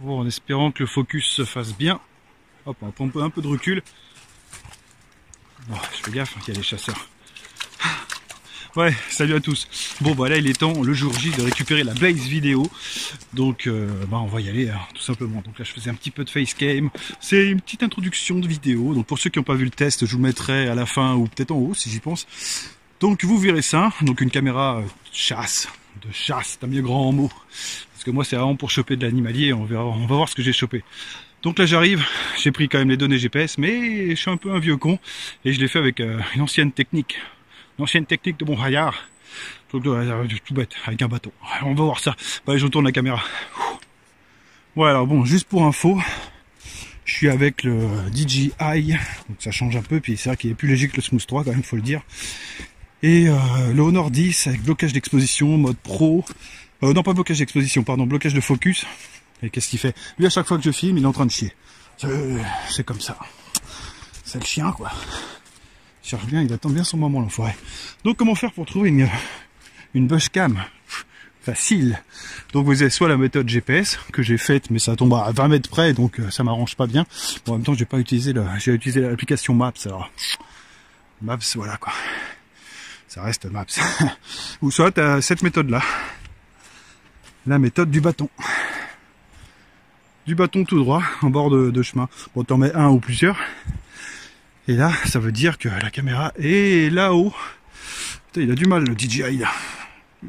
Bon, en espérant que le focus se fasse bien. Hop, on prend un peu, de recul. Bon, je fais gaffe, il y a les chasseurs. Ouais, salut à tous. Bon bah là il est temps le jour J de récupérer la Blaze vidéo. Donc euh, bah on va y aller hein, tout simplement. Donc là je faisais un petit peu de facecam. C'est une petite introduction de vidéo. Donc pour ceux qui n'ont pas vu le test, je vous mettrai à la fin ou peut-être en haut si j'y pense. Donc vous verrez ça. Donc une caméra euh, chasse, de chasse, t'as mieux grand mot. Parce que moi c'est vraiment pour choper de l'animalier. On verra, on va voir ce que j'ai chopé. Donc là j'arrive, j'ai pris quand même les données GPS, mais je suis un peu un vieux con et je l'ai fait avec euh, une ancienne technique ancienne technique de bon raillard. Truc de, tout bête, avec un bateau. On va voir ça. Bah, je retourne la caméra. Voilà, alors bon, juste pour info, je suis avec le DJI, donc ça change un peu, puis c'est vrai qu'il est plus léger que le Smooth 3 quand même, faut le dire. Et euh, le Honor 10 avec blocage d'exposition, mode pro. Euh, non, pas blocage d'exposition, pardon, blocage de focus. Et qu'est-ce qu'il fait? Lui, à chaque fois que je filme, il est en train de chier. C'est comme ça. C'est le chien, quoi cherche bien, il attend bien son moment l'enfoiré. Donc comment faire pour trouver une, une cam? Facile. Donc vous avez soit la méthode GPS que j'ai faite, mais ça tombe à 20 mètres près, donc euh, ça m'arrange pas bien. en même temps, j'ai pas utilisé le, j'ai utilisé l'application Maps. Alors Maps, voilà quoi. Ça reste Maps. Ou soit as cette méthode là, la méthode du bâton. Du bâton tout droit en bord de, chemin. Bon, t'en mets un ou plusieurs. Et là, ça veut dire que la caméra est là-haut. il a du mal le DJI là.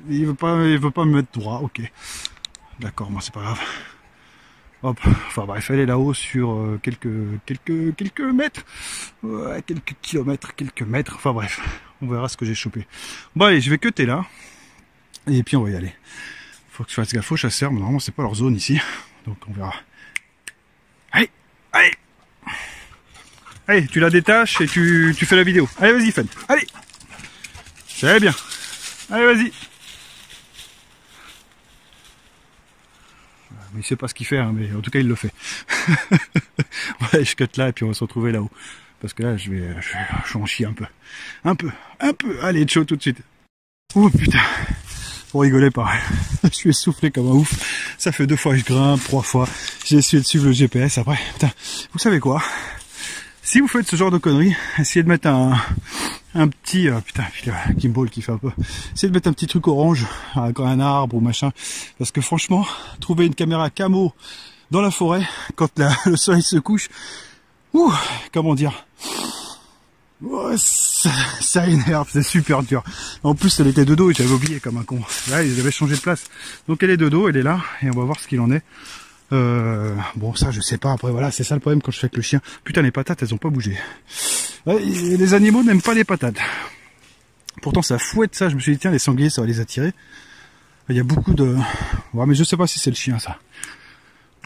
Il veut pas, il veut pas me mettre droit. Ok. D'accord, moi c'est pas grave. Hop. Enfin bref, elle est là-haut sur euh, quelques, quelques, quelques mètres. Ouais, quelques kilomètres, quelques mètres. Enfin bref, on verra ce que j'ai chopé. Bon allez, je vais cuter là. Et puis on va y aller. Faut que je fasse gaffe aux chasseurs, mais normalement c'est pas leur zone ici. Donc on verra. Allez, allez Allez, tu la détaches et tu, fais la vidéo. Allez, vas-y, Fan. Allez. C'est bien. Allez, vas-y. Il sait pas ce qu'il fait, hein, mais en tout cas, il le fait. ouais, je cut là et puis on va se retrouver là-haut. Parce que là, je vais, je, un peu. Un peu, un peu. Allez, chaud tout de suite. Oh putain. Vous rigolez pas. je suis essoufflé comme un ouf. Ça fait deux fois que je grimpe, trois fois. J'ai essayé de suivre le GPS après. Putain, vous savez quoi? Si vous faites ce genre de conneries, essayez de mettre un, un petit euh, putain gimbal qui fait un peu essayez de mettre un petit truc orange avec un arbre ou machin parce que franchement trouver une caméra camo dans la forêt quand le soleil se couche ouh, comment dire? Ça, énerve, c'est super dur. En plus, elle était de dos et j'avais oublié comme un con. Là, ils avaient changé de place. Donc elle est de dos, elle est là, et on va voir ce qu'il en est. Euh, bon, ça, je sais pas. Après, voilà, c'est ça le problème quand je fais avec le chien. Putain, les patates, elles ont pas bougé. les animaux n'aiment pas les patates. Pourtant, ça fouette ça. Je me suis dit, tiens, les sangliers, ça va les attirer. Il y a beaucoup de... Ouais, mais je sais pas si c'est le chien, ça.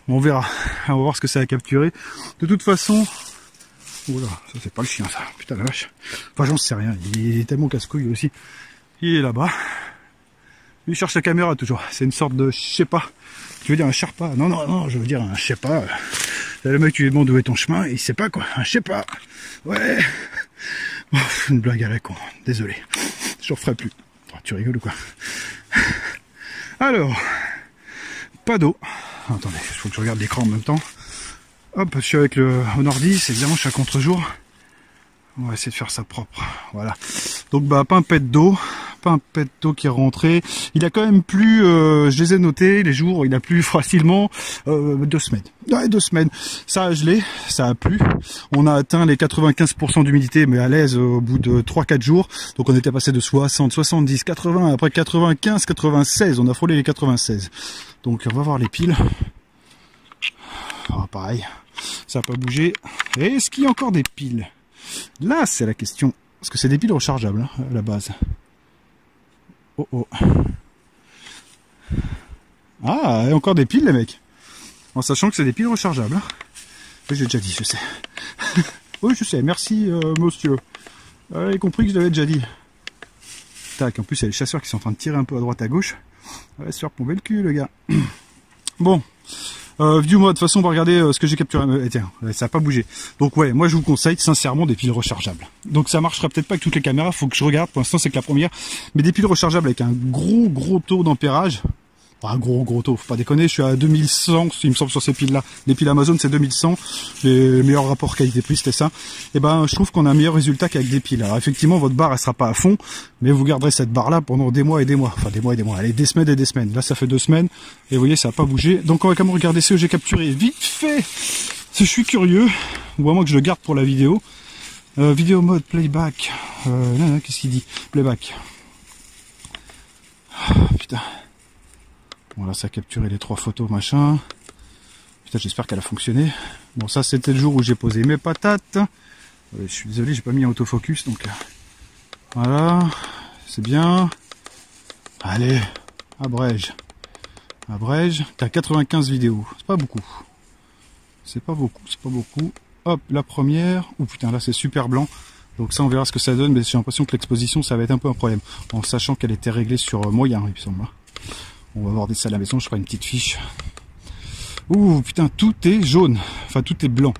On verra. On va voir ce que ça a capturé. De toute façon... Oula, ça c'est pas le chien, ça. Putain, la vache. Enfin, j'en sais rien. Il est tellement casse-couille aussi. Il est là-bas. Il cherche la caméra toujours. C'est une sorte de... Je sais pas. Tu veux dire un Sherpa? Non, non, non, je veux dire un je sais pas. Le mec, tu lui demandes où est ton chemin, il sait pas quoi. Un je sais pas. Ouais. une blague à la con. Désolé. Je referai plus. Oh, tu rigoles ou quoi? Alors, pas d'eau. Attendez, il faut que je regarde l'écran en même temps. Hop, je suis avec le Honor 10, évidemment je suis à contre-jour. On va essayer de faire ça propre. Voilà. Donc bah pet d'eau d'eau qui est rentré. Il a quand même plu, euh, je les ai notés, les jours, il a plu facilement euh, deux semaines. Deux semaines. Ça a gelé, ça a plu. On a atteint les 95% d'humidité, mais à l'aise au bout de 3-4 jours. Donc on était passé de 60, 70, 80, après 95, 96. On a frôlé les 96. Donc on va voir les piles. Ah, pareil, ça n'a pas bougé. Est-ce qu'il y a encore des piles? Là, c'est la question. Parce que c'est des piles rechargeables, hein, à la base. Oh oh. Ah, encore des piles les mecs. En sachant que c'est des piles rechargeables. Hein. j'ai déjà dit, je sais. oui, je sais, merci euh, monsieur. Vous avez compris que je l'avais déjà dit. Tac, en plus il y a les chasseurs qui sont en train de tirer un peu à droite à gauche. Ouais, se faire le cul le gars. bon, euh, moi de toute façon, on va regarder euh, ce que j'ai capturé. Euh, tiens, ça n'a pas bougé. Donc ouais, moi je vous conseille sincèrement des piles rechargeables. Donc ça marchera peut-être pas avec toutes les caméras, faut que je regarde. Pour l'instant, c'est que la première. Mais des piles rechargeables avec un gros gros taux d'ampérage. Un gros gros taux, faut pas déconner, je suis à 2100, il me semble sur ces piles là. Les piles Amazon c'est 2100, les meilleurs rapports qualité-prix c'était ça. Et ben je trouve qu'on a un meilleur résultat qu'avec des piles. Alors effectivement votre barre elle sera pas à fond, mais vous garderez cette barre là pendant des mois et des mois. Enfin des mois et des mois, allez des semaines et des semaines. Là ça fait deux semaines, et vous voyez ça a pas bougé. Donc on va quand même regarder ce que j'ai capturé vite fait. Si je suis curieux, ou à moins que je le garde pour la vidéo. Euh, vidéo mode playback. Euh, qu'est-ce qu'il dit? Playback. Ah, putain. Bon là ça a capturé les trois photos machin. Putain j'espère qu'elle a fonctionné. Bon ça c'était le jour où j'ai posé mes patates. Euh, je suis désolé j'ai pas mis en autofocus donc euh, voilà c'est bien. Allez abrège abrège. T'as 95 vidéos c'est pas beaucoup. C'est pas beaucoup c'est pas beaucoup. Hop la première. Ou putain là c'est super blanc. Donc ça on verra ce que ça donne mais j'ai l'impression que l'exposition ça va être un peu un problème en sachant qu'elle était réglée sur euh, moyen il me semble. On va voir des salles à la maison, je ferai une petite fiche. Ouh, putain, tout est jaune. Enfin, tout est blanc.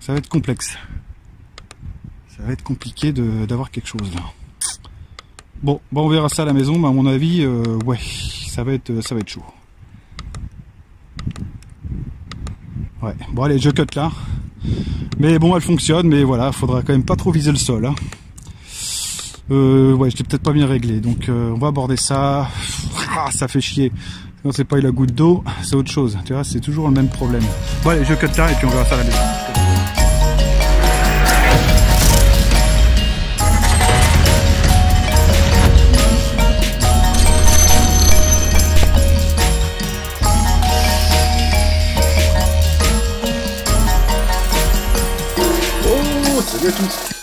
Ça va être complexe. Ça va être compliqué d'avoir quelque chose là. Bon, bon, on verra ça à la maison, mais à mon avis, euh, ouais, ça va être, ça va être chaud. Ouais, bon allez, je cut là. Mais bon, elle fonctionne, mais voilà, faudra quand même pas trop viser le sol. Hein. Euh, ouais, je l'ai peut-être pas bien réglé, donc euh, on va aborder ça. Ah, ça fait chier. Quand c'est pas eu la goutte d'eau, c'est autre chose. Tu vois, c'est toujours le même problème. Bon allez, je cut là et puis on verra ça à la maison.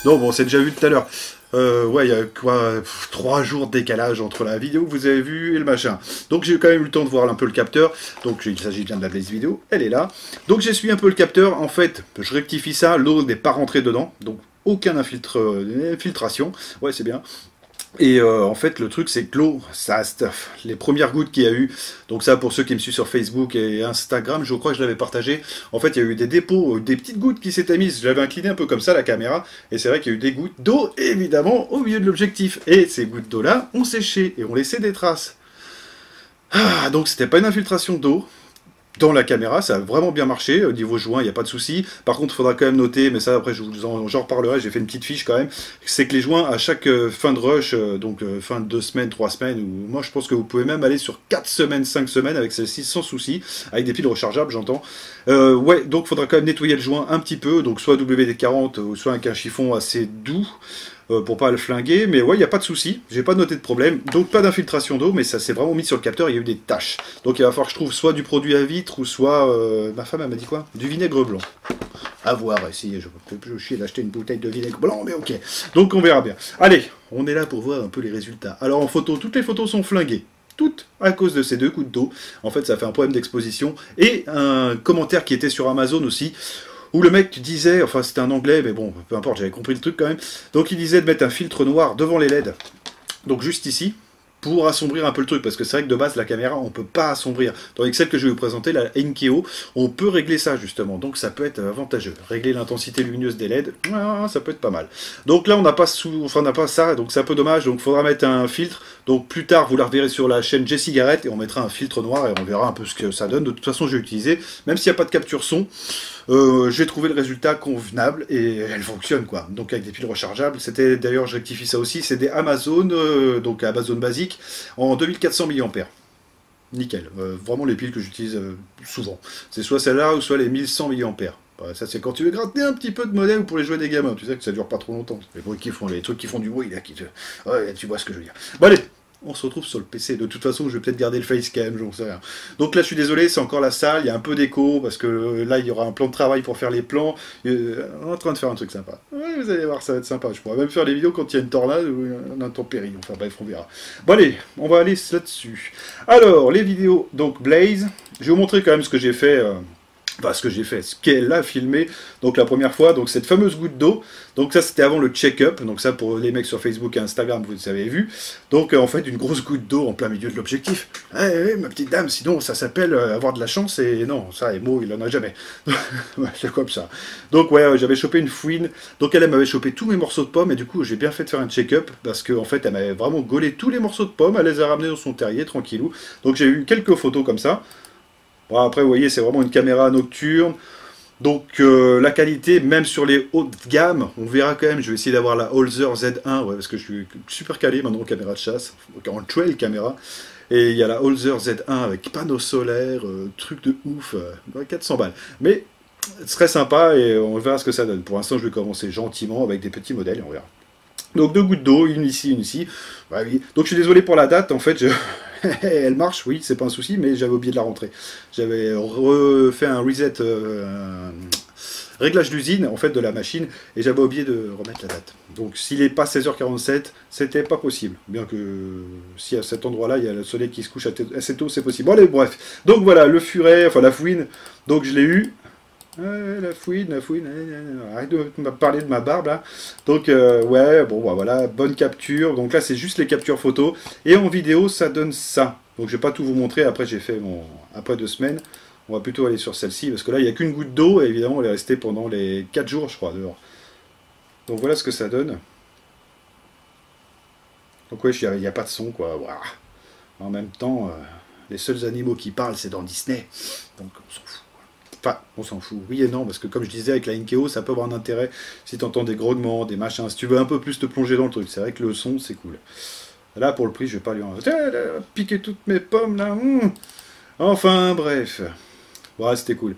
Non, bon, c'est déjà vu tout à l'heure. Euh, ouais, il y a quoi Trois jours de décalage entre la vidéo que vous avez vue et le machin. Donc j'ai quand même eu le temps de voir un peu le capteur. Donc il s'agit bien de la Blaze vidéo, elle est là. Donc j'ai suivi un peu le capteur. En fait, je rectifie ça, l'eau n'est pas rentrée dedans. Donc aucun infiltre, euh, infiltration. Ouais, c'est bien. Et euh, en fait, le truc, c'est que l'eau, ça, les premières gouttes qu'il y a eu, donc ça, pour ceux qui me suivent sur Facebook et Instagram, je crois que je l'avais partagé. En fait, il y a eu des dépôts, euh, des petites gouttes qui s'étaient mises. J'avais incliné un peu comme ça la caméra, et c'est vrai qu'il y a eu des gouttes d'eau, évidemment, au milieu de l'objectif. Et ces gouttes d'eau-là ont séché et ont laissé des traces. Ah, donc c'était pas une infiltration d'eau, dans la caméra, ça a vraiment bien marché. Au niveau joint, il n'y a pas de souci. Par contre, il faudra quand même noter, mais ça après je vous en, j'en reparlerai, j'ai fait une petite fiche quand même, c'est que les joints à chaque euh, fin de rush, euh, donc euh, fin de deux semaines, trois semaines, ou moi je pense que vous pouvez même aller sur quatre semaines, cinq semaines avec celle-ci sans souci, avec des piles rechargeables, j'entends. ouais, donc il faudra quand même nettoyer le joint un petit peu, donc soit WD-40 ou soit avec un chiffon assez doux. Euh, pour pas le flinguer, mais ouais, il n'y a pas de souci, j'ai pas noté de problème, donc pas d'infiltration d'eau, mais ça s'est vraiment mis sur le capteur, il y a eu des taches. Donc il va falloir que je trouve soit du produit à vitre, ou soit, euh, ma femme elle m'a dit quoi? Du vinaigre blanc. À voir, si je peux plus chier d'acheter une bouteille de vinaigre blanc, mais ok. Donc on verra bien. Allez, on est là pour voir un peu les résultats. Alors en photo, toutes les photos sont flinguées toutes à cause de ces deux coups d'eau. En fait, ça fait un problème d'exposition. Et un commentaire qui était sur Amazon aussi, où le mec disait, enfin c'était un anglais, mais bon, peu importe, j'avais compris le truc quand même, donc il disait de mettre un filtre noir devant les LED, donc juste ici, pour assombrir un peu le truc, parce que c'est vrai que de base, la caméra, on peut pas assombrir. Tandis que celle que je vais vous présenter, la Enkeo, on peut régler ça justement, donc ça peut être avantageux. Régler l'intensité lumineuse des LED, ça peut être pas mal. Donc là, on n'a pas, sous... enfin, on n'a pas ça, donc c'est un peu dommage, donc il faudra mettre un filtre. Donc plus tard, vous la reverrez sur la chaîne Jessie Garrett, et on mettra un filtre noir, et on verra un peu ce que ça donne. De toute façon, j'ai utilisé, même s'il n'y a pas de capture son, euh, j'ai trouvé le résultat convenable et elle fonctionne quoi. Donc avec des piles rechargeables, c'était d'ailleurs je rectifie ça aussi, c'est des Amazon, euh, donc Amazon basique en 2400 mAh. Nickel, euh, vraiment les piles que j'utilise souvent. C'est soit celle-là ou soit les 1100 mAh. ça c'est quand tu veux gratter un petit peu de modèle pour les jouer des gamins, tu sais que ça dure pas trop longtemps. Les trucs qui font du bruit là, qui te... tu vois ce que je veux dire. Bon allez, on se retrouve sur le PC. De toute façon, je vais peut-être garder le facecam, j'en sais rien. Donc là, je suis désolé, c'est encore la salle, il y a un peu d'écho, parce que euh, là, il y aura un plan de travail pour faire les plans. Euh, on est en train de faire un truc sympa. vous allez voir, ça va être sympa. Je pourrais même faire les vidéos quand il y a une tornade ou un intempérie. Enfin bref, on verra. Bon allez, on va aller là-dessus. Alors, les vidéos, donc Blaze. Je vais vous montrer quand même ce que j'ai fait... Euh, Enfin, ce que j'ai fait, ce qu'elle a filmé, donc la première fois, donc cette fameuse goutte d'eau, donc ça c'était avant le check-up, donc ça pour les mecs sur Facebook et Instagram, vous avez vu, donc euh, en fait une grosse goutte d'eau en plein milieu de l'objectif. Eh, eh, ma petite dame, sinon ça s'appelle euh, avoir de la chance, et non, ça, et il en a jamais. c'est comme ça. Donc ouais, j'avais chopé une fouine, donc elle, m'avait chopé tous mes morceaux de pommes, et du coup j'ai bien fait de faire un check-up, parce qu'en en fait elle m'avait vraiment gaulé tous les morceaux de pommes, elle les a ramenés dans son terrier, tranquillou. Donc j'ai eu quelques photos comme ça, Bon, après, vous voyez, c'est vraiment une caméra nocturne. Donc euh, la qualité, même sur les hautes gammes, on verra quand même, je vais essayer d'avoir la Holzer Z1, ouais, parce que je suis super calé maintenant en caméra de chasse, en trail caméra. Et il y a la Holzer Z1 avec panneau solaire, euh, truc de ouf, 400 euh, balles. Mais ce serait sympa et on verra ce que ça donne. Pour l'instant, je vais commencer gentiment avec des petits modèles et on verra. Donc deux gouttes d'eau, une ici, une ici. Donc je suis désolé pour la date, en fait. elle marche, oui, c'est pas un souci, mais j'avais oublié de la rentrer. J'avais refait un reset, euh, réglage d'usine, en fait, de la machine, et j'avais oublié de remettre la date. Donc s'il n'est pas 16h47, c'était pas possible. Bien que si à cet endroit-là, il y a le soleil qui se couche assez tôt, c'est possible. Bon, allez, bref. Donc voilà, le furet, enfin la fouine, donc je l'ai eu, la fouine, la fouine, arrête de me parler de ma barbe là. Donc euh, ouais, bon bah, voilà, bonne capture. Donc là c'est juste les captures photos. Et en vidéo ça donne ça. Donc je vais pas tout vous montrer, après j'ai fait mon... Après deux semaines, on va plutôt aller sur celle-ci, parce que là il n'y a qu'une goutte d'eau, et évidemment elle est restée pendant les 4 jours je crois dehors. Donc voilà ce que ça donne. Donc ouais, il n'y a, pas de son quoi. En même temps, euh, les seuls animaux qui parlent c'est dans Disney. Donc on s'en fout. Enfin, on s'en fout. Oui et non, parce que comme je disais avec la Inkeo, ça peut avoir un intérêt si tu entends des grognements, des machins. Si tu veux un peu plus te plonger dans le truc, c'est vrai que le son, c'est cool. Là, pour le prix, je vais pas lui en... piquer toutes mes pommes, là. Hmm. Enfin, bref. Ouais, c'était cool.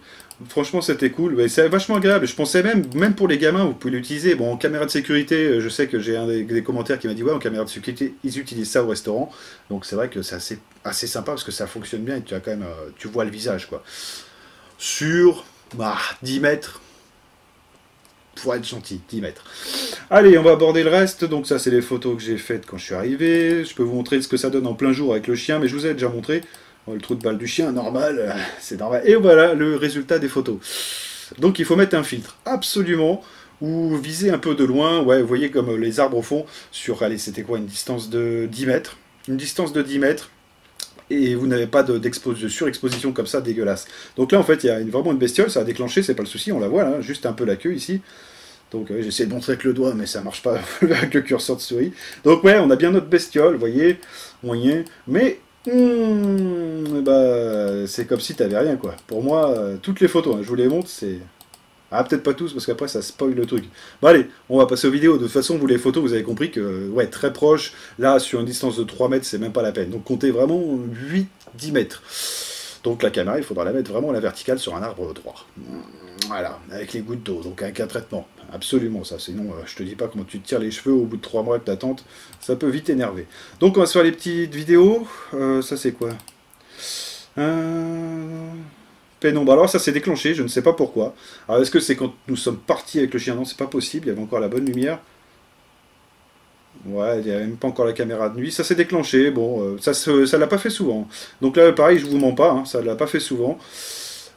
Franchement, c'était cool. C'est vachement agréable. Je pensais même, même pour les gamins, vous pouvez l'utiliser. Bon, en caméra de sécurité, euh, je sais que j'ai un des, commentaires qui m'a dit Ouais, en caméra de sécurité, ils utilisent ça au restaurant. Donc c'est vrai que c'est assez, assez sympa parce que ça fonctionne bien et tu as quand même, euh, tu vois le visage, quoi sur bah, 10 mètres. Pour être gentil, 10 mètres. Allez, on va aborder le reste. Donc ça, c'est les photos que j'ai faites quand je suis arrivé. Je peux vous montrer ce que ça donne en plein jour avec le chien, mais je vous ai déjà montré. Oh, le trou de balle du chien, normal, c'est normal. Et voilà le résultat des photos. Donc il faut mettre un filtre, absolument, ou viser un peu de loin. Ouais, vous voyez comme les arbres au fond, sur, allez, c'était quoi, une distance de 10 mètres? Une distance de 10 mètres et vous n'avez pas de, surexposition comme ça dégueulasse. Donc là, en fait, il y a vraiment une bestiole, ça a déclenché, c'est pas le souci, on la voit là, juste un peu la queue ici. Donc euh, j'essaie de montrer avec le doigt, mais ça marche pas avec le curseur de souris. Donc ouais, on a bien notre bestiole, vous voyez, moyen, mais hmm, bah, c'est comme si t'avais rien quoi. Pour moi, euh, toutes les photos, hein, je vous les montre, c'est ah, peut-être pas tous, parce qu'après ça spoil le truc. Bon, allez, on va passer aux vidéos. De toute façon, vous, les photos, vous avez compris que, ouais, très proche. Là, sur une distance de 3 mètres, c'est même pas la peine. Donc, comptez vraiment 8-10 mètres. Donc, la caméra, il faudra la mettre vraiment à la verticale sur un arbre droit. Voilà, avec les gouttes d'eau, donc avec un traitement. Absolument, ça. Sinon, euh, je te dis pas comment tu te tires les cheveux au bout de 3 mois d'attente. Ça peut vite énerver. Donc, on va se faire les petites vidéos. Euh, ça, c'est quoi? Euh pénombre. Alors ça s'est déclenché, je ne sais pas pourquoi. Alors est-ce que c'est quand nous sommes partis avec le chien? Non, c'est pas possible, il y avait encore la bonne lumière. Ouais, il n'y avait même pas encore la caméra de nuit. Ça s'est déclenché, bon, euh, ça ne l'a pas fait souvent. Donc là, pareil, je vous mens pas, hein, ça ne l'a pas fait souvent.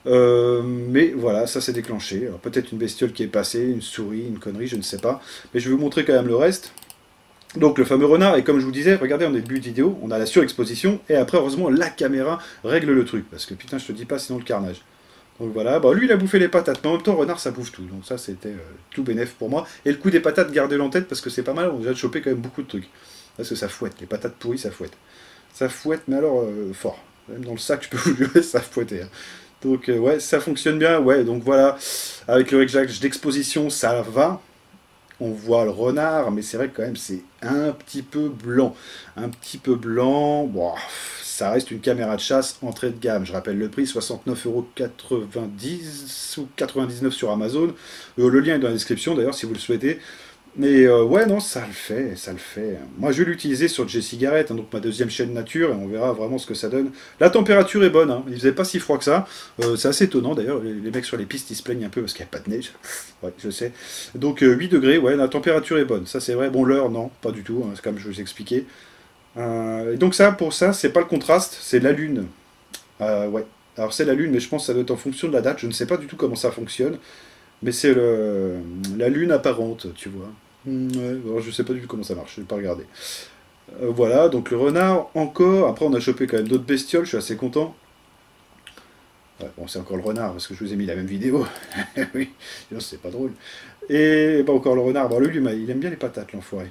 Euh, mais voilà, ça s'est déclenché. Peut-être une bestiole qui est passée, une souris, une connerie, je ne sais pas. Mais je vais vous montrer quand même le reste. Donc le fameux renard, et comme je vous disais, regardez en début de vidéo, on a la surexposition, et après heureusement la caméra règle le truc, parce que putain je te dis pas sinon le carnage. Donc voilà, bah, lui il a bouffé les patates, mais en même temps renard ça bouffe tout, donc ça c'était euh, tout bénéf pour moi. Et le coup des patates, gardez-le en tête, parce que c'est pas mal, on a déjà chopé quand même beaucoup de trucs. Parce que ça fouette, les patates pourries ça fouette. Ça fouette, mais alors euh, fort. Même dans le sac je peux vous jurer, ça fouettait. Hein. Donc euh, ouais, ça fonctionne bien, ouais, donc voilà, avec le réglage d'exposition ça va, on voit le renard, mais c'est vrai que quand même c'est un petit peu blanc. Un petit peu blanc, ça reste une caméra de chasse entrée de gamme. Je rappelle le prix, 69,90€ ou 99 sur Amazon. Euh, le lien est dans la description d'ailleurs si vous le souhaitez. Mais euh, ouais, non, ça le fait, ça le fait. Moi, je vais l'utiliser sur J Cigarette, hein, donc ma deuxième chaîne nature, et on verra vraiment ce que ça donne. La température est bonne, hein. il faisait pas si froid que ça. Euh, c'est assez étonnant d'ailleurs, les, mecs sur les pistes, ils se plaignent un peu parce qu'il n'y a pas de neige. Ouais, je sais. Donc 8 euh, degrés, ouais, la température est bonne. Ça, c'est vrai. Bon, l'heure, non, pas du tout, hein, comme je vous expliquais. et donc ça, pour ça, c'est pas le contraste, c'est la lune. ouais, Alors c'est la lune, mais je pense que ça doit être en fonction de la date. Je ne sais pas du tout comment ça fonctionne. Mais c'est la lune apparente, tu vois. Hmm, ouais, je sais pas du tout comment ça marche, je vais pas regarder. Euh, voilà, donc le renard encore. Après, on a chopé quand même d'autres bestioles, je suis assez content. bon, c'est encore le renard, parce que je vous ai mis la même vidéo. oui, c'est pas drôle. Et encore le renard. Bon, lui, il aime bien les patates, l'enfoiré.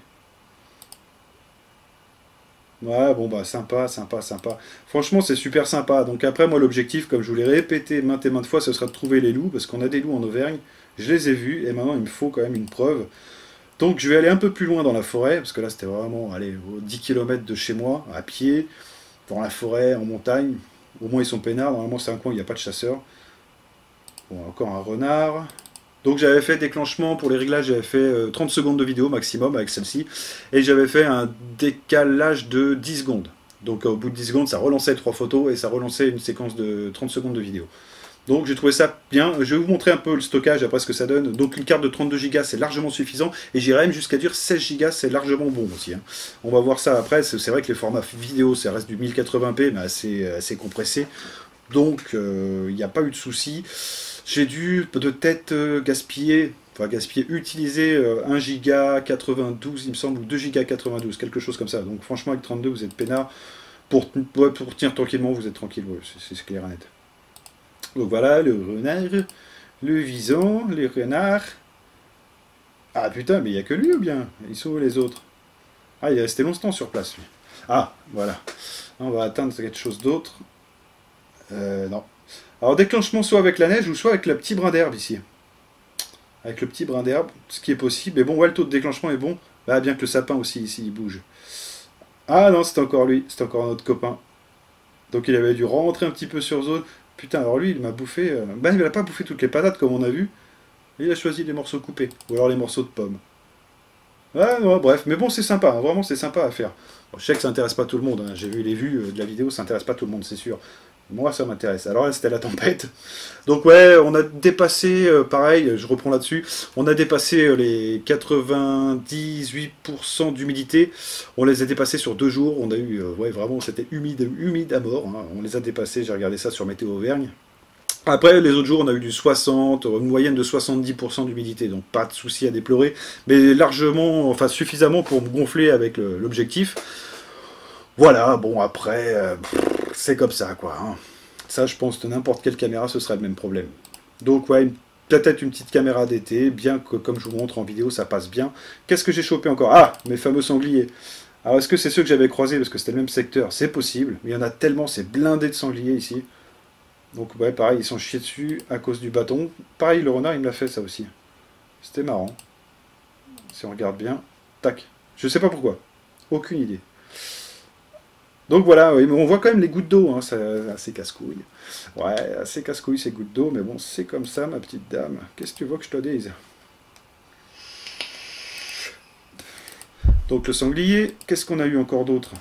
Ouais, bon, bah, sympa, sympa, sympa. Franchement, c'est super sympa. Donc après, moi, l'objectif, comme je vous l'ai répété maintes et maintes fois, ce sera de trouver les loups, parce qu'on a des loups en Auvergne. Je les ai vus, et maintenant, il me faut quand même une preuve. Donc je vais aller un peu plus loin dans la forêt, parce que là c'était vraiment aller 10 km de chez moi, à pied, dans la forêt, en montagne. Au moins ils sont peinards, normalement c'est un coin où il n'y a pas de chasseurs. Bon, encore un renard. Donc j'avais fait déclenchement pour les réglages, j'avais fait 30 euh, secondes de vidéo maximum avec celle-ci, et j'avais fait un décalage de 10 secondes. Donc au bout de 10 secondes, ça relançait trois photos et ça relançait une séquence de 30 secondes de vidéo. Donc j'ai trouvé ça bien. Je vais vous montrer un peu le stockage après ce que ça donne. Donc une carte de 32 Go c'est largement suffisant. Et j'irai même jusqu'à dire 16 Go c'est largement bon aussi. Hein. On va voir ça après. C'est vrai que les formats vidéo ça reste du 1080p mais assez, compressé. Donc il euh, n'y a pas eu de souci. J'ai dû de tête euh, gaspiller, enfin gaspiller, utiliser 1 Go 92 il me semble, ou 2 Go 92, quelque chose comme ça. Donc franchement avec 32 vous êtes peinard. Pour, pour tenir tranquillement vous êtes tranquille, c'est clair et net. Donc voilà, le renard, le vison, le renard. Ah putain, mais il n'y a que lui ou bien? Ils sont les autres Ah, il est resté longtemps sur place lui. Ah, voilà. On va atteindre quelque chose d'autre. Euh, non. Alors déclenchement soit avec la neige ou soit avec le petit brin d'herbe ici. Avec le petit brin d'herbe, ce qui est possible. Mais bon, ouais, le taux de déclenchement est bon. Bah, bien que le sapin aussi ici, il bouge. Ah non, c'est encore lui, c'est encore un autre copain. Donc il avait dû rentrer un petit peu sur zone. Putain, alors lui, il m'a bouffé. Ben, il n'a pas bouffé toutes les patates comme on a vu. Il a choisi les morceaux coupés. Ou alors les morceaux de pommes. Ouais, bref. Mais bon, c'est sympa. Hein, vraiment, c'est sympa à faire. je sais que ça n'intéresse pas tout le monde. Hein. J'ai vu les vues euh, de la vidéo, ça n'intéresse pas tout le monde, c'est sûr. Moi, ça m'intéresse. Alors là, c'était la tempête. Donc ouais, on a dépassé, euh, pareil, je reprends là-dessus, on a dépassé euh, les 98% d'humidité. On les a dépassés sur deux jours. On a eu, euh, ouais, vraiment, c'était humide, humide à mort. Hein. On les a dépassés, j'ai regardé ça sur Météo Auvergne. Après, les autres jours, on a eu du 60, une moyenne de 70% d'humidité, donc pas de souci à déplorer, mais largement, enfin suffisamment pour me gonfler avec l'objectif. Voilà, bon, après, c'est comme ça, quoi. Hein. Ça, je pense que n'importe quelle caméra, ce serait le même problème. Donc, ouais, peut-être une petite caméra d'été, bien que, comme je vous montre en vidéo, ça passe bien. Qu'est-ce que j'ai chopé encore? Ah, mes fameux sangliers. Alors, est-ce que c'est ceux que j'avais croisés? Parce que c'était le même secteur C'est possible, mais il y en a tellement, c'est blindé de sangliers ici. Donc, ouais, pareil, ils sont chiés dessus à cause du bâton. Pareil, le renard, il me l'a fait, ça aussi. C'était marrant. Si on regarde bien, tac. Je sais pas pourquoi. Aucune idée. Donc voilà, on voit quand même les gouttes d'eau, hein, c'est assez casse-couille. Ouais, assez casse-couille ces gouttes d'eau, mais bon, c'est comme ça, ma petite dame. Qu'est-ce que tu veux que je te dise? Donc le sanglier, qu'est-ce qu'on a eu encore d'autre?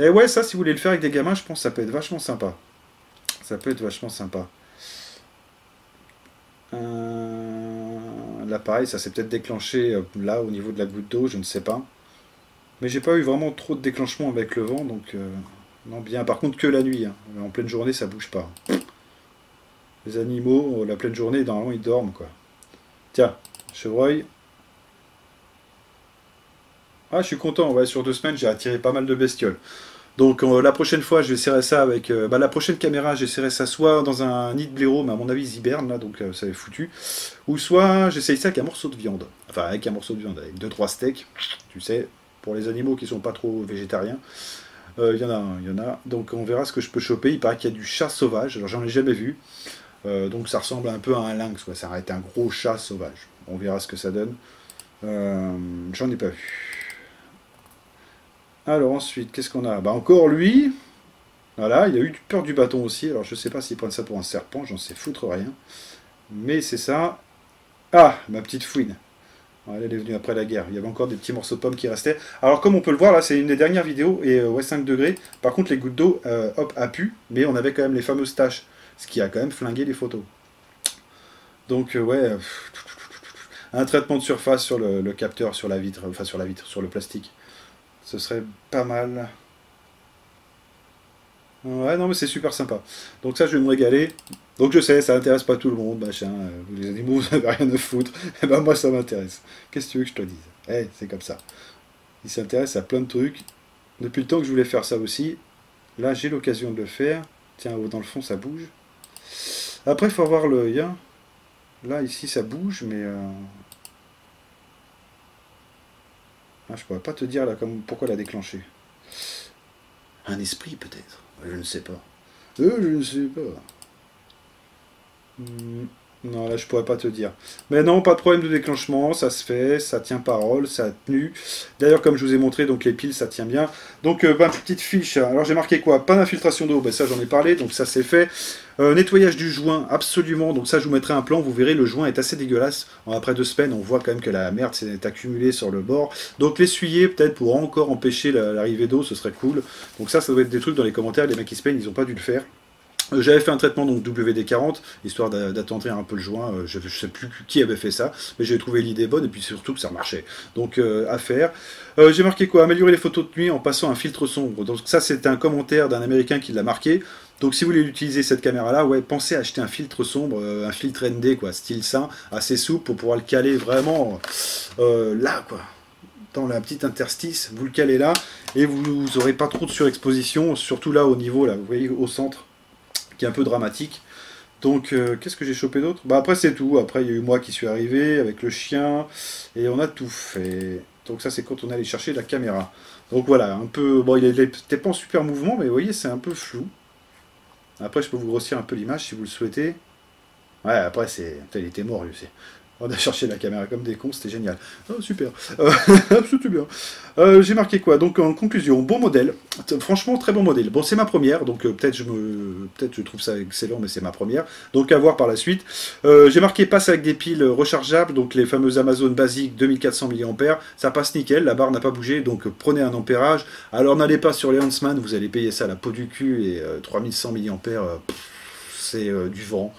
Et eh ouais, ça, si vous voulez le faire avec des gamins, je pense que ça peut être vachement sympa. Ça peut être vachement sympa. Euh, là, pareil, ça s'est peut-être déclenché euh, là, au niveau de la goutte d'eau, je ne sais pas. Mais j'ai pas eu vraiment trop de déclenchement avec le vent, donc euh, non bien. Par contre que la nuit, hein. en pleine journée ça bouge pas. Les animaux, la pleine journée, normalement ils dorment quoi. Tiens, chevreuil. Ah je suis content, ouais, sur deux semaines j'ai attiré pas mal de bestioles. Donc euh, la prochaine fois, je vais ça avec... Euh, bah, la prochaine caméra, j'essaierai ça soit dans un nid de blaireau, mais à mon avis, ils hibernent, là, donc ça va foutu. Ou soit j'essaye ça avec un morceau de viande. Enfin, avec un morceau de viande, avec 2-3 steaks, tu sais, pour les animaux qui sont pas trop végétariens. Il euh, y en a il y en a. Donc on verra ce que je peux choper. Il paraît qu'il y a du chat sauvage. Alors j'en ai jamais vu. Euh, donc ça ressemble un peu à un lynx. Ça aurait été un gros chat sauvage. On verra ce que ça donne. Euh, j'en ai pas vu. Alors ensuite, qu'est-ce qu'on a? Bah encore lui. Voilà, il a eu peur du bâton aussi. Alors je sais pas s'il prend ça pour un serpent. J'en sais foutre rien. Mais c'est ça. Ah, ma petite fouine elle est venue après la guerre. Il y avait encore des petits morceaux de pommes qui restaient. Alors comme on peut le voir, là c'est une des dernières vidéos, et euh, ouais 5 degrés. Par contre les gouttes d'eau, euh, hop, a pu, mais on avait quand même les fameuses taches. Ce qui a quand même flingué les photos. Donc euh, ouais, un traitement de surface sur le, le, capteur, sur la vitre, enfin sur la vitre, sur le plastique. Ce serait pas mal. Ouais, non, mais c'est super sympa. Donc ça, je vais me régaler. Donc je sais, ça intéresse pas tout le monde, machin. euh, Vous les animaux, vous n'avez rien à foutre. Et ben moi, ça m'intéresse. Qu'est-ce que tu veux que je te dise? Eh, c'est comme ça. Il s'intéresse à plein de trucs. Depuis le temps que je voulais faire ça aussi, là, j'ai l'occasion de le faire. Tiens, dans le fond, ça bouge. Après, il faut avoir l'œil. hein. Là, ici, ça bouge, mais... euh, Ah, je pourrais pas te dire là comme, pourquoi la déclencher. Un esprit peut-être Je ne sais pas. Euh, je ne sais pas. Hmm, Non, là je pourrais pas te dire. Mais non, pas de problème de déclenchement, ça se fait, ça tient parole, ça a tenu. D'ailleurs, comme je vous ai montré, donc les piles ça tient bien. Donc, euh, bah, petite fiche. Alors j'ai marqué quoi? Pas d'infiltration d'eau, ben, ça j'en ai parlé, donc ça c'est fait. Euh, nettoyage du joint, absolument. Donc ça, je vous mettrai un plan. Vous verrez, le joint est assez dégueulasse. Après deux semaines, on voit quand même que la merde s'est accumulée sur le bord. Donc l'essuyer, peut-être pour encore empêcher la- l'arrivée d'eau, ce serait cool. Donc ça, ça doit être des trucs dans les commentaires. Les mecs qui se peignent, ils n'ont pas dû le faire. Euh, J'avais fait un traitement donc WD-40, histoire d'a- d'attendrir un peu le joint. Euh, Je ne sais plus qui avait fait ça, mais j'ai trouvé l'idée bonne et puis surtout que ça marchait. Donc à faire. J'ai marqué quoi? Améliorer les photos de nuit en passant un filtre sombre. Donc ça, c'était un commentaire d'un Américain qui l'a marqué. Donc si vous voulez utiliser cette caméra-là, ouais, pensez à acheter un filtre sombre, euh, un filtre ND, quoi, style ça, assez souple pour pouvoir le caler vraiment euh, là, quoi. Dans la petite interstice, vous le calez là, et vous n'aurez pas trop de surexposition, surtout là au niveau, là, vous voyez, au centre, qui est un peu dramatique. Donc, euh, qu'est-ce que j'ai chopé d'autre? Bah après c'est tout. Après il y a eu moi qui suis arrivé avec le chien et on a tout fait. Donc ça c'est quand on allait chercher la caméra. Donc voilà, un peu. Bon, il n'était pas en super mouvement, mais vous voyez c'est un peu flou. Après je peux vous grossir un peu l'image si vous le souhaitez. Ouais, après c'est. Il était mort lui aussi. On a cherché la caméra comme des cons, c'était génial. Oh, super. Euh, C'était bien. Euh, J'ai marqué quoi? Donc en conclusion, bon modèle. Franchement, très bon modèle. Bon, c'est ma première, donc euh, peut-être je me, peut-être je trouve ça excellent, mais c'est ma première. Donc à voir par la suite. J'ai marqué passe avec des piles rechargeables, donc les fameuses Amazon basiques 2400 mAh. Ça passe nickel, la barre n'a pas bougé, donc prenez un ampérage. Alors n'allez pas sur les Huntsman, vous allez payer ça à la peau du cul et euh, 3100 mAh, c'est du vent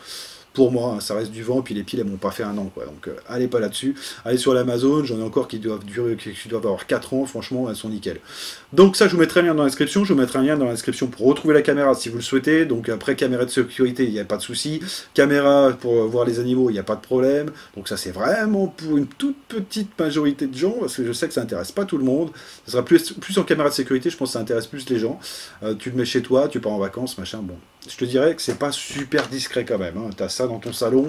pour moi, hein, ça reste du vent, puis les piles elles m'ont pas fait un an, quoi. Donc euh, allez pas là-dessus. Allez sur l'Amazon, j'en ai encore qui doivent durer, qui doivent avoir 4 ans, franchement, elles sont nickel. Donc ça, je vous mettrai un lien dans la description, je vous mettrai un lien dans la description pour retrouver la caméra si vous le souhaitez. Donc après, caméra de sécurité, il n'y a pas de souci. Caméra pour euh, voir les animaux, il n'y a pas de problème. Donc ça, c'est vraiment pour une toute petite majorité de gens, parce que je sais que ça intéresse pas tout le monde. Ça sera plus, plus en caméra de sécurité, je pense que ça intéresse plus les gens. Euh, tu le mets chez toi, tu pars en vacances, machin, bon. Je te dirais que c'est pas super discret quand même. Hein. Ça dans ton salon,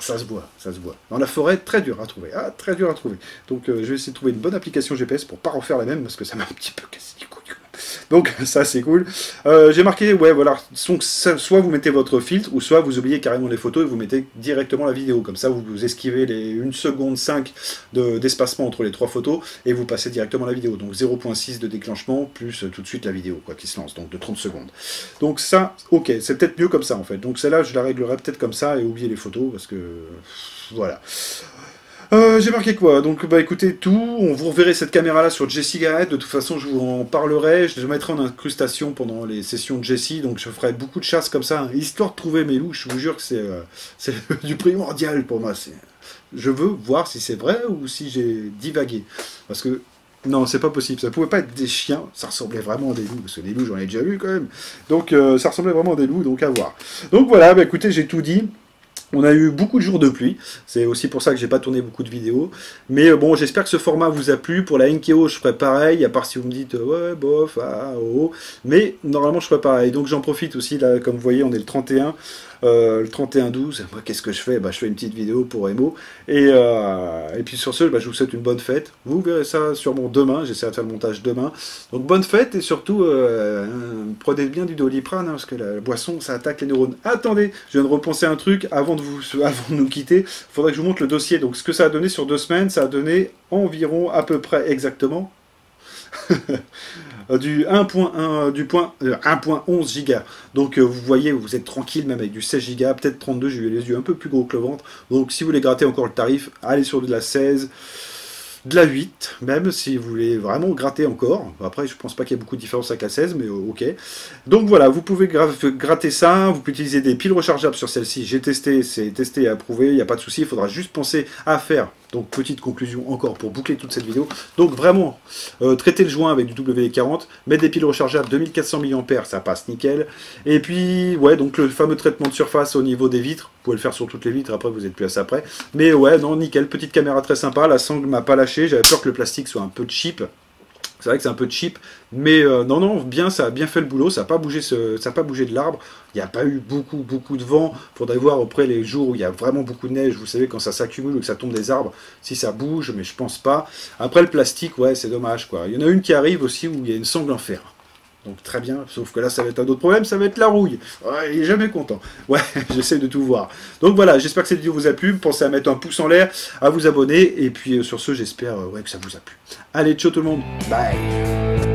ça se voit, ça se voit. Dans la forêt, très dur à trouver. Ah, très dur à trouver. Donc euh, je vais essayer de trouver une bonne application GPS pour pas refaire la même, parce que ça m'a un petit peu cassé les couilles. Donc ça c'est cool. Euh, J'ai marqué, ouais voilà, soit vous mettez votre filtre, ou soit vous oubliez carrément les photos et vous mettez directement la vidéo. Comme ça vous, vous esquivez les 1 seconde 5 de- d'espacement entre les trois photos et vous passez directement la vidéo. Donc 0.6 de déclenchement plus euh, tout de suite la vidéo quoi qui se lance, donc de 30 secondes. Donc ça, ok, c'est peut-être mieux comme ça en fait. Donc celle-là je la réglerai peut-être comme ça et oublier les photos parce que voilà. Euh, j'ai marqué quoi Donc bah écoutez tout, on vous reverrez cette caméra là sur Jessie Garrett, de toute façon je vous en parlerai, je mettrai en incrustation pendant les sessions de Jessie, donc je ferai beaucoup de chasse comme ça, hein, histoire de trouver mes loups, je vous jure que c'est euh, du primordial pour moi. Je veux voir si c'est vrai ou si j'ai divagué. Parce que non, c'est pas possible, ça pouvait pas être des chiens, ça ressemblait vraiment à des loups, parce que des loups j'en ai déjà vu quand même. Donc euh, ça ressemblait vraiment à des loups, donc à voir. Donc voilà, bah écoutez, j'ai tout dit. On a eu beaucoup de jours de pluie, c'est aussi pour ça que j'ai pas tourné beaucoup de vidéos. Mais euh, bon, j'espère que ce format vous a plu. Pour la Inkeo, je ferai pareil, à part si vous me dites euh, ouais, bof, ah, oh. Mais normalement, je ferai pareil. Donc j'en profite aussi, là, comme vous voyez, on est le 31. Euh, le 31-12, moi qu'est-ce que je fais? Bah, Je fais une petite vidéo pour Emo. Et, euh, et puis sur ce, bah, je vous souhaite une bonne fête. Vous verrez ça sûrement demain, j'essaierai de faire le montage demain. Donc bonne fête et surtout, euh, prenez bien du doliprane, hein, parce que la boisson, ça attaque les neurones. Attendez, je viens de repenser un truc avant de, vous, avant de nous quitter. Il faudrait que je vous montre le dossier. Donc ce que ça a donné sur deux semaines, ça a donné environ à peu près exactement du 1.1 du point euh, 1.11 giga. Donc euh, vous voyez, vous êtes tranquille même avec du 16 giga, peut-être 32, j'ai eu les yeux un peu plus gros que le ventre. Donc si vous voulez gratter encore le tarif, allez sur de la 16 de la 8, même si vous voulez vraiment gratter encore. Après, je pense pas qu'il y ait beaucoup de différence avec la 16, mais euh, ok. Donc voilà, vous pouvez gra- gratter ça. Vous pouvez utiliser des piles rechargeables sur celle-ci. J'ai testé, c'est testé et approuvé, il n'y a pas de souci. Il faudra juste penser à faire Donc petite conclusion encore pour boucler toute cette vidéo. Donc vraiment, euh, traiter le joint avec du WD-40, mettre des piles rechargeables 2400 mAh, ça passe nickel. Et puis, ouais, donc le fameux traitement de surface au niveau des vitres, vous pouvez le faire sur toutes les vitres, après vous n'êtes plus à ça près. Mais ouais, non, nickel, petite caméra très sympa, la sangle m'a pas lâché, j'avais peur que le plastique soit un peu cheap. C'est vrai que c'est un peu cheap, mais euh, non, non, bien, ça a bien fait le boulot, ça n'a pas, bougé pas bougé de l'arbre, il n'y a pas eu beaucoup, beaucoup de vent, il faudrait voir après les jours où il y a vraiment beaucoup de neige, vous savez, quand ça s'accumule ou que ça tombe des arbres, si ça bouge, mais je pense pas. Après le plastique, ouais, c'est dommage, quoi. Il y en a une qui arrive aussi où il y a une sangle en fer. Donc très bien, sauf que là ça va être un autre problème, ça va être la rouille. Il est jamais content. Ouais, j'essaie de tout voir. Donc voilà, j'espère que cette vidéo vous a plu. Pensez à mettre un pouce en l'air, à vous abonner, et puis euh, sur ce, j'espère euh, que ça vous a plu. Allez, ciao tout le monde, bye